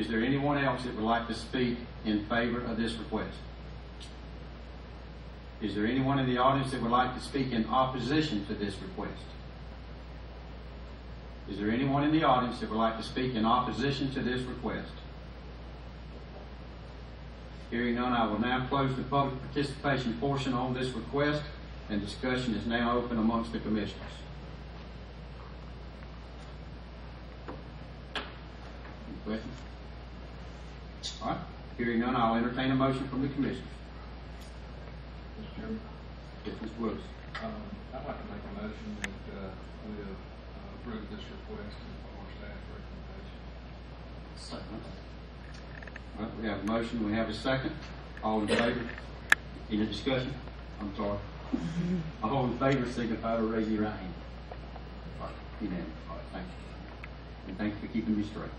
Is there anyone else that would like to speak in favor of this request? Is there anyone in the audience that would like to speak in opposition to this request? Is there anyone in the audience that would like to speak in opposition to this request? Hearing none, I will now close the public participation portion on this request, and discussion is now open amongst the commissioners. Questions? All right, hearing none, I'll entertain a motion from the commissioners. Mr. Chairman, Yes, Mr. Willis. um, I'd like to make a motion that, uh, we uh, approve this request and follow staff recommendation. All right, we have a motion, we have a second. All in favor? Any discussion? I'm sorry. All in favor, signify by raising your right hand. All right, Unanimous. All right, thank you. And thank you for keeping me straight.